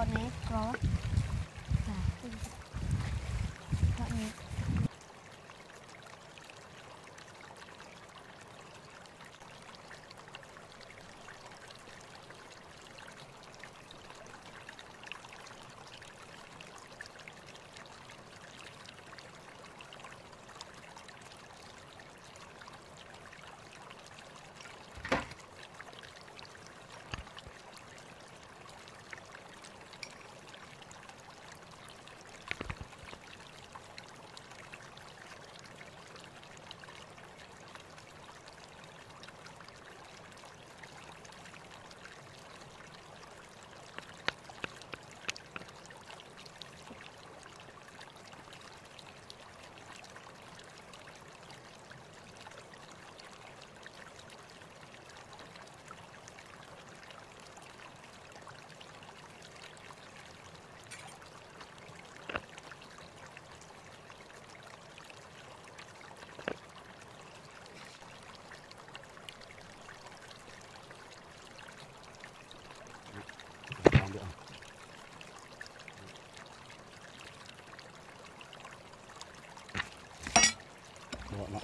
connect cross Mà